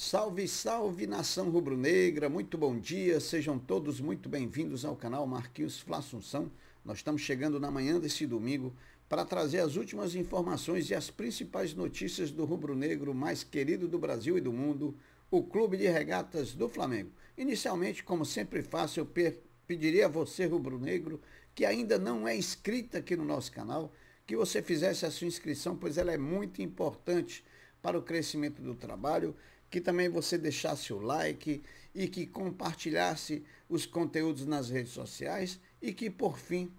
Salve, salve nação rubro-negra, muito bom dia, sejam todos muito bem-vindos ao canal Marquinhos Fla. Nós estamos chegando na manhã desse domingo para trazer as últimas informações e as principais notícias do rubro-negro mais querido do Brasil e do mundo, o Clube de Regatas do Flamengo. Inicialmente, como sempre faço, eu pediria a você, rubro-negro, que ainda não é inscrito aqui no nosso canal, que você fizesse a sua inscrição, pois ela é muito importante para o crescimento do trabalho que também você deixasse o like e que compartilhasse os conteúdos nas redes sociais e que, por fim,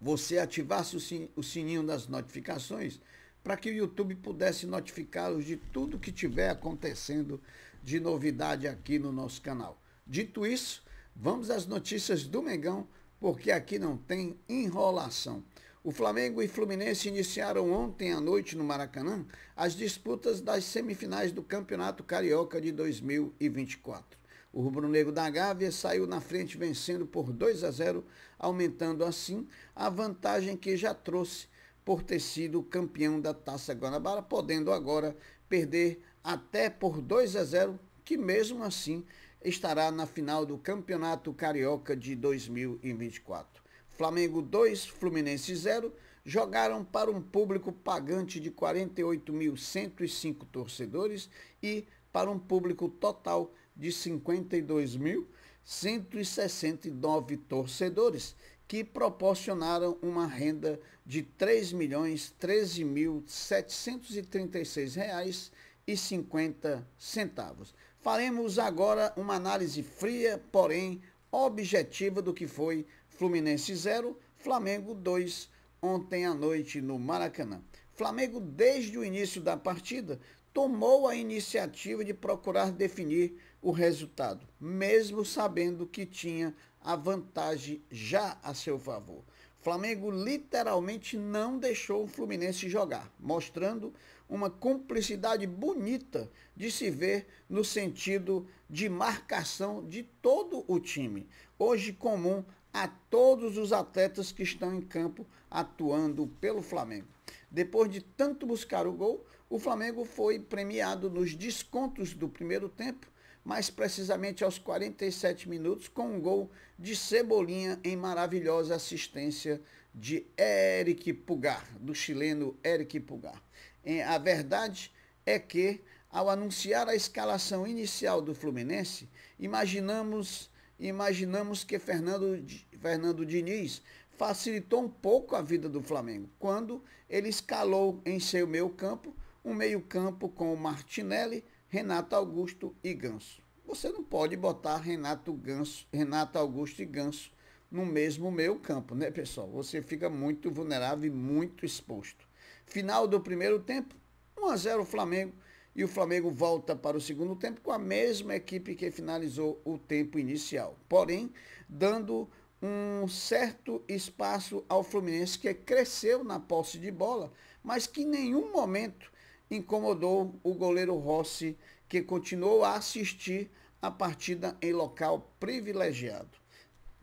você ativasse o sininho das notificações para que o YouTube pudesse notificá-los de tudo que estiver acontecendo de novidade aqui no nosso canal. Dito isso, vamos às notícias do Mengão, porque aqui não tem enrolação. O Flamengo e Fluminense iniciaram ontem à noite no Maracanã as disputas das semifinais do Campeonato Carioca de 2024. O rubro-negro da Gávea saiu na frente vencendo por 2 a 0, aumentando assim a vantagem que já trouxe por ter sido campeão da Taça Guanabara, podendo agora perder até por 2 a 0, que mesmo assim estará na final do Campeonato Carioca de 2024. Flamengo 2, Fluminense 0, jogaram para um público pagante de 48.105 torcedores e para um público total de 52.169 torcedores, que proporcionaram uma renda de R$ 3.013.736,50. Faremos agora uma análise fria, porém objetiva do que foi Fluminense 0, Flamengo 2, ontem à noite no Maracanã. Flamengo, desde o início da partida, tomou a iniciativa de procurar definir o resultado, mesmo sabendo que tinha a vantagem já a seu favor. Flamengo literalmente não deixou o Fluminense jogar, mostrando uma cumplicidade bonita de se ver no sentido de marcação de todo o time, hoje comum a todos os atletas que estão em campo atuando pelo Flamengo. Depois de tanto buscar o gol, o Flamengo foi premiado nos descontos do primeiro tempo, mais precisamente aos 47 minutos, com um gol de Cebolinha em maravilhosa assistência de Eric Pugar, do chileno Eric Pugar. A verdade é que, ao anunciar a escalação inicial do Fluminense, imaginamos imaginamos que Fernando, Fernando Diniz facilitou um pouco a vida do Flamengo, quando ele escalou em seu meio campo um meio campo com Martinelli, Renato Augusto e Ganso. Você não pode botar Renato, Ganso, Renato Augusto e Ganso no mesmo meio campo, né, pessoal? Você fica muito vulnerável e muito exposto. Final do primeiro tempo, 1 a 0 Flamengo e o Flamengo volta para o segundo tempo com a mesma equipe que finalizou o tempo inicial. Porém, dando um certo espaço ao Fluminense que cresceu na posse de bola, mas que em nenhum momento incomodou o goleiro Rossi, que continuou a assistir a partida em local privilegiado,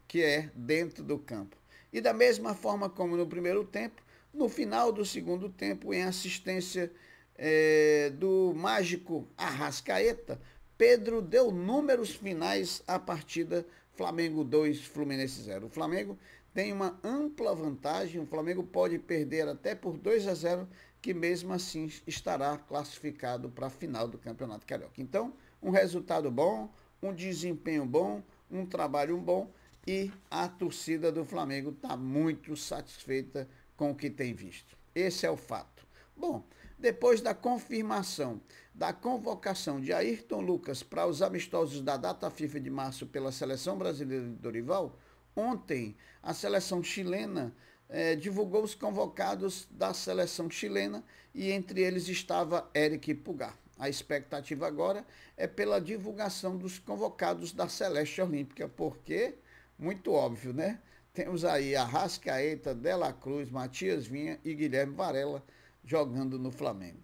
que é dentro do campo. E da mesma forma como no primeiro tempo, no final do segundo tempo, em assistência é, do mágico Arrascaeta, Pedro deu números finais à partida Flamengo 2, Fluminense 0. O Flamengo tem uma ampla vantagem, o Flamengo pode perder até por 2 a 0, que mesmo assim estará classificado para a final do Campeonato Carioca. Então, um resultado bom, um desempenho bom, um trabalho bom e a torcida do Flamengo está muito satisfeita com o que tem visto. Esse é o fato. Bom, depois da confirmação da convocação de Ayrton Lucas para os amistosos da data FIFA de março pela seleção brasileira de Dorival, ontem a seleção chilena eh, divulgou os convocados da seleção chilena e entre eles estava Eric Pugar. A expectativa agora é pela divulgação dos convocados da Celeste Olímpica, porque, muito óbvio, né? Temos aí Arrascaeta, Dela Cruz, Matias Vinha e Guilherme Varela jogando no Flamengo.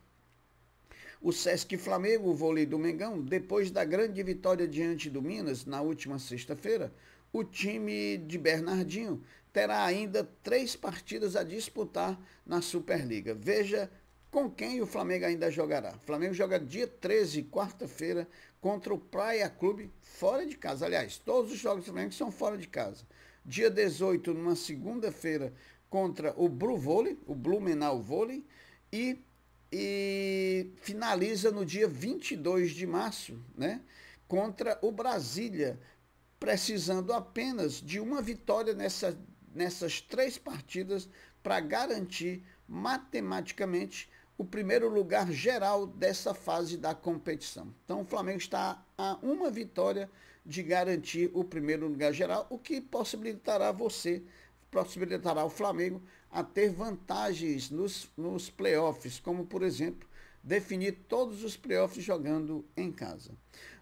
O Sesc Flamengo, o vôlei do Mengão, depois da grande vitória diante do Minas na última sexta-feira, o time de Bernardinho terá ainda três partidas a disputar na Superliga. Veja com quem o Flamengo ainda jogará. O Flamengo joga dia 13, quarta-feira, contra o Praia Clube, fora de casa. Aliás, todos os jogos do Flamengo são fora de casa. Dia 18, numa segunda-feira, contra o Blue Vôlei, o Blumenau Vôlei, e, e finaliza no dia 22 de março, né? Contra o Brasília, precisando apenas de uma vitória nessa, nessas três partidas para garantir matematicamente o primeiro lugar geral dessa fase da competição. Então o Flamengo está a uma vitória de garantir o primeiro lugar geral, o que possibilitará você possibilitará o Flamengo a ter vantagens nos, nos playoffs, como, por exemplo, definir todos os playoffs jogando em casa.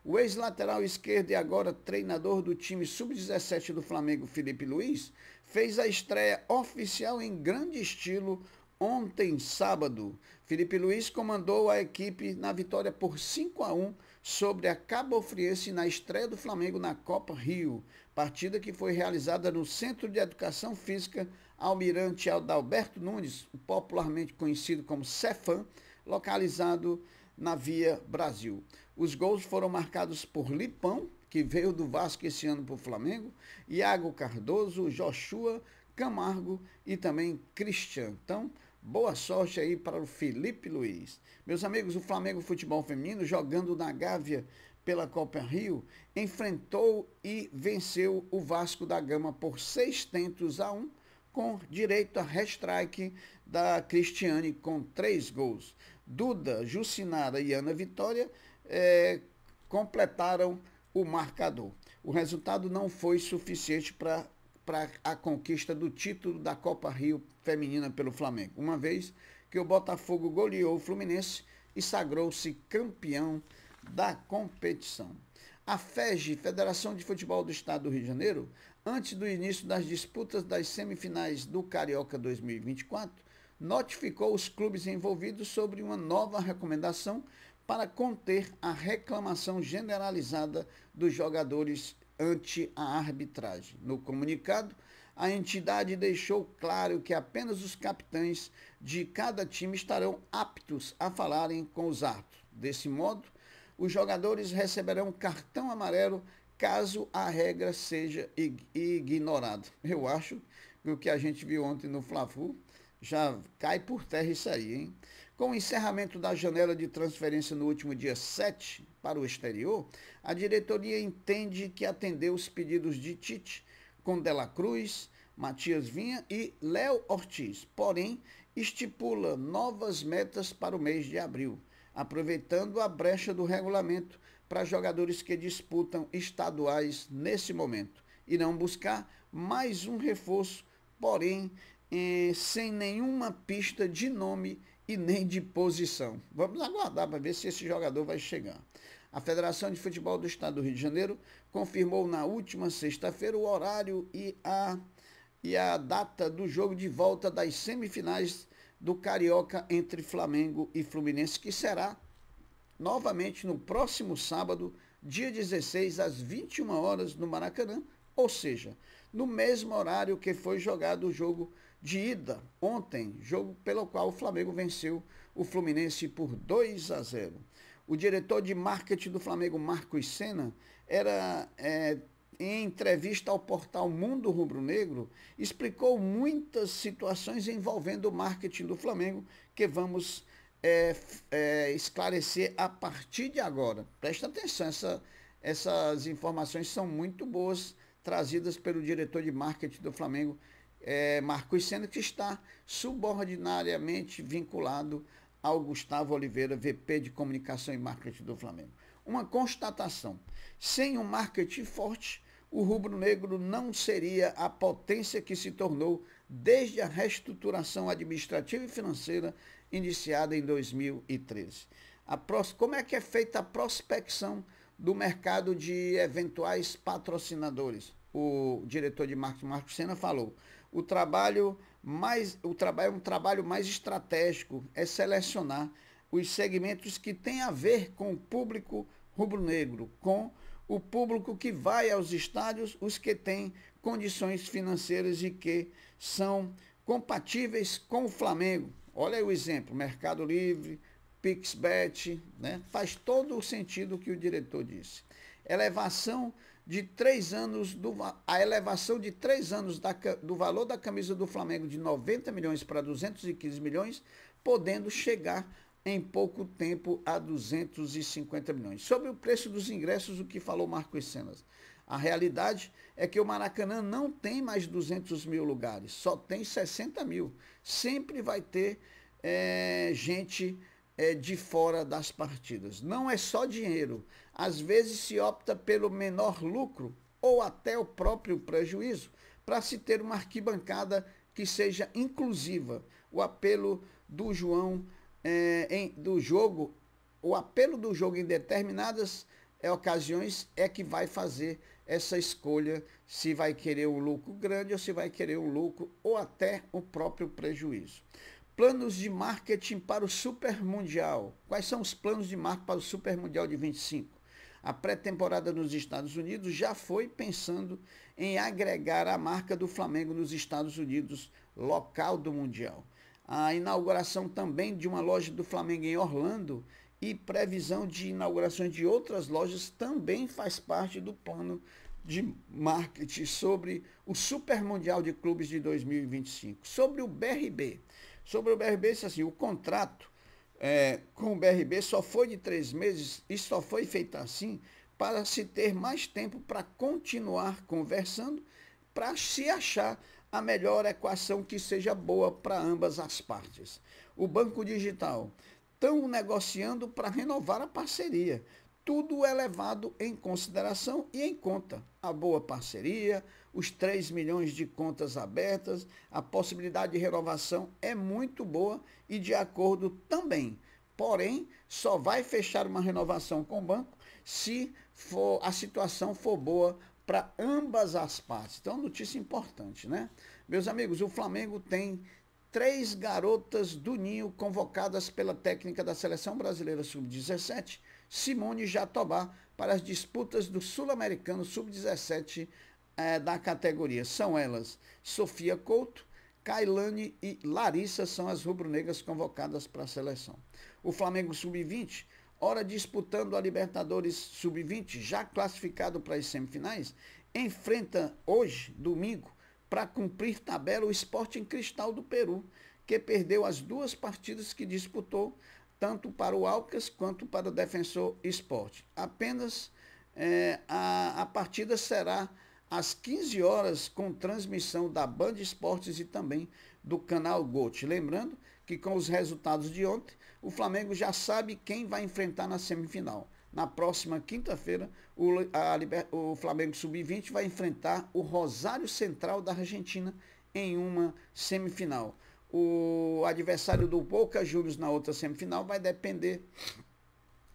O ex-lateral esquerdo e agora treinador do time sub-17 do Flamengo, Felipe Luiz, fez a estreia oficial em grande estilo ontem, sábado. Felipe Luiz comandou a equipe na vitória por 5 a 1 sobre a Cabo Friense na estreia do Flamengo na Copa Rio, partida que foi realizada no Centro de Educação Física Almirante Adalberto Nunes, popularmente conhecido como Cefam, localizado na Via Brasil. Os gols foram marcados por Lipão, que veio do Vasco esse ano para o Flamengo, Iago Cardoso, Joshua Camargo e também Cristian. Então, Boa sorte aí para o Felipe Luiz. Meus amigos, o Flamengo Futebol Feminino, jogando na Gávea pela Copa Rio, enfrentou e venceu o Vasco da Gama por seis tentos a um, com direito a restrike da Cristiane com três gols. Duda, Jucinara e Ana Vitória é, completaram o marcador. O resultado não foi suficiente para a conquista do título da Copa Rio Feminina pelo Flamengo, uma vez que o Botafogo goleou o Fluminense e sagrou-se campeão da competição. A FEG, Federação de Futebol do Estado do Rio de Janeiro, antes do início das disputas das semifinais do Carioca 2024, notificou os clubes envolvidos sobre uma nova recomendação para conter a reclamação generalizada dos jogadores ante a arbitragem. No comunicado, a entidade deixou claro que apenas os capitães de cada time estarão aptos a falarem com os árbitros. Desse modo, os jogadores receberão cartão amarelo caso a regra seja ignorada. Eu acho que o que a gente viu ontem no Fla-Flu já cai por terra isso aí, hein? Com o encerramento da janela de transferência no último dia 7 para o exterior, a diretoria entende que atendeu os pedidos de Tite com Dela Cruz, Matias Vinha e Léo Ortiz, porém estipula novas metas para o mês de abril, aproveitando a brecha do regulamento para jogadores que disputam estaduais nesse momento. Irão buscar mais um reforço, porém eh, sem nenhuma pista de nome e nem de posição. Vamos aguardar para ver se esse jogador vai chegar. A Federação de Futebol do Estado do Rio de Janeiro confirmou na última sexta-feira o horário e a, e a data do jogo de volta das semifinais do Carioca entre Flamengo e Fluminense, que será novamente no próximo sábado, dia 16, às 21 horas, no Maracanã, ou seja, no mesmo horário que foi jogado o jogo de ida ontem, jogo pelo qual o Flamengo venceu o Fluminense por 2 a 0. O diretor de marketing do Flamengo, Marcos Senna, era é, em entrevista ao portal Mundo Rubro Negro, explicou muitas situações envolvendo o marketing do Flamengo que vamos é, é, esclarecer a partir de agora. Presta atenção, essa, essas informações são muito boas, trazidas pelo diretor de marketing do Flamengo, é, Marcos Senna, que está subordinariamente vinculado ao Gustavo Oliveira, VP de Comunicação e Marketing do Flamengo. Uma constatação: sem um marketing forte, o rubro-negro não seria a potência que se tornou desde a reestruturação administrativa e financeira iniciada em 2013. Pros... Como é que é feita a prospecção do mercado de eventuais patrocinadores? O diretor de marketing, Marcos Senna, falou o trabalho mais o trabalho é um trabalho mais estratégico, é selecionar os segmentos que têm a ver com o público rubro-negro, com o público que vai aos estádios, os que têm condições financeiras e que são compatíveis com o Flamengo. Olha aí o exemplo, Mercado Livre, Pixbet, né? faz todo o sentido que o diretor disse. Elevação de três anos, do, a elevação de três anos da, do valor da camisa do Flamengo de 90 milhões para 215 milhões, podendo chegar em pouco tempo a 250 milhões. Sobre o preço dos ingressos, o que falou Marcos Cenas? A realidade é que o Maracanã não tem mais 200 mil lugares, só tem 60 mil. Sempre vai ter é, gente é, de fora das partidas. Não é só dinheiro. Às vezes se opta pelo menor lucro ou até o próprio prejuízo para se ter uma arquibancada que seja inclusiva. O apelo do João é, em, do jogo, o apelo do jogo em determinadas é, ocasiões é que vai fazer essa escolha se vai querer um lucro grande ou se vai querer um lucro ou até o próprio prejuízo. Planos de marketing para o Super Mundial. Quais são os planos de marketing para o Super Mundial de 25? A pré-temporada nos Estados Unidos já foi pensando em agregar a marca do Flamengo nos Estados Unidos, local do Mundial. A inauguração também de uma loja do Flamengo em Orlando e previsão de inaugurações de outras lojas também faz parte do plano de marketing sobre o Super Mundial de Clubes de 2025. Sobre o BRB. Sobre o BRB, isso assim, o contrato é, com o BRB só foi de três meses e só foi feito assim para se ter mais tempo para continuar conversando, para se achar a melhor equação que seja boa para ambas as partes. O Banco Digital estão negociando para renovar a parceria tudo é levado em consideração e em conta. A boa parceria, os 3 milhões de contas abertas, a possibilidade de renovação é muito boa e de acordo também. Porém, só vai fechar uma renovação com o banco se for, a situação for boa para ambas as partes. Então, notícia importante, né? Meus amigos, o Flamengo tem três garotas do Ninho convocadas pela técnica da Seleção Brasileira Sub-17 Simone Jatobá para as disputas do Sul-Americano Sub-17 eh, da categoria. São elas Sofia Couto, Kailane e Larissa são as rubro-negras convocadas para a seleção. O Flamengo Sub-20, ora disputando a Libertadores Sub-20, já classificado para as semifinais, enfrenta hoje, domingo, para cumprir tabela o Sporting Cristal do Peru, que perdeu as duas partidas que disputou tanto para o Alcas quanto para o Defensor Esporte. Apenas é, a, a partida será às 15 horas com transmissão da Band Esportes e também do canal GOT. Lembrando que com os resultados de ontem, o Flamengo já sabe quem vai enfrentar na semifinal. Na próxima quinta-feira, o, o Flamengo Sub-20 vai enfrentar o Rosário Central da Argentina em uma semifinal o adversário do Boca Juniors na outra semifinal vai depender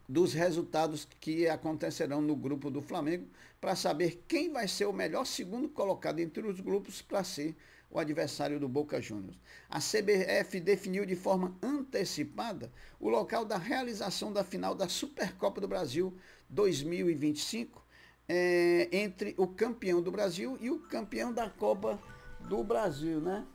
dos resultados que acontecerão no grupo do Flamengo para saber quem vai ser o melhor segundo colocado entre os grupos para ser o adversário do Boca Juniors. A CBF definiu de forma antecipada o local da realização da final da Supercopa do Brasil 2025 é, eh, entre o campeão do Brasil e o campeão da Copa do Brasil, né?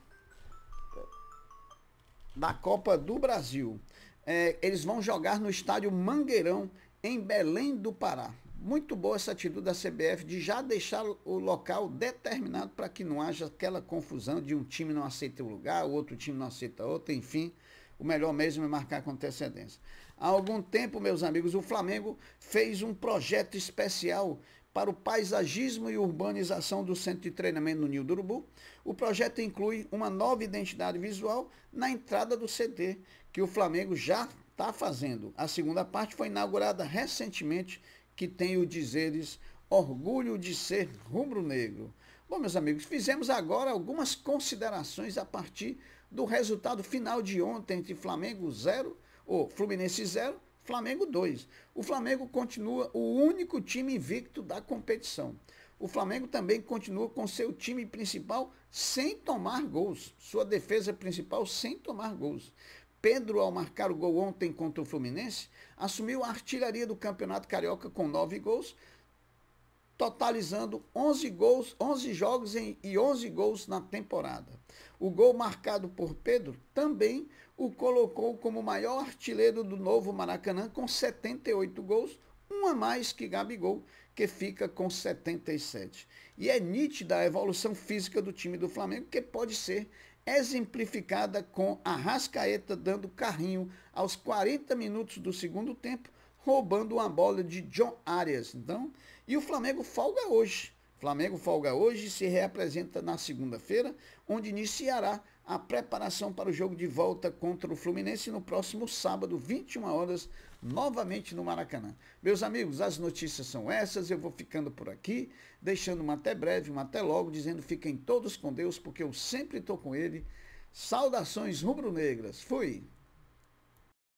da Copa do Brasil. É, eles vão jogar no estádio Mangueirão, em Belém do Pará. Muito boa essa atitude da CBF de já deixar o local determinado para que não haja aquela confusão de um time não aceita o lugar, o outro time não aceita outro, enfim. O melhor mesmo é marcar com antecedência. Há algum tempo, meus amigos, o Flamengo fez um projeto especial para o paisagismo e urbanização do centro de treinamento no Ninho do Urubu. O projeto inclui uma nova identidade visual na entrada do CT, que o Flamengo já está fazendo. A segunda parte foi inaugurada recentemente, que tem o dizeres Orgulho de ser rubro-negro. Bom, meus amigos, fizemos agora algumas considerações a partir do resultado final de ontem entre Flamengo 0, ou Fluminense 0, Flamengo 2. O Flamengo continua o único time invicto da competição. O Flamengo também continua com seu time principal sem tomar gols. Sua defesa principal sem tomar gols. Pedro, ao marcar o gol ontem contra o Fluminense, assumiu a artilharia do Campeonato Carioca com nove gols, totalizando 11 gols, 11 jogos em, e 11 gols na temporada. O gol marcado por Pedro também o colocou como maior artilheiro do novo Maracanã com 78 gols, um a mais que Gabigol, que fica com 77. E é nítida a evolução física do time do Flamengo, que pode ser exemplificada com a Rascaeta dando carrinho aos 40 minutos do segundo tempo, roubando uma bola de John Arias. Então, e o Flamengo folga hoje. Flamengo folga hoje e se reapresenta na segunda-feira, onde iniciará a preparação para o jogo de volta contra o Fluminense no próximo sábado, 21 horas, novamente no Maracanã. Meus amigos, as notícias são essas, eu vou ficando por aqui, deixando uma até breve, uma até logo, dizendo fiquem todos com Deus, porque eu sempre estou com ele. Saudações rubro-negras. Fui!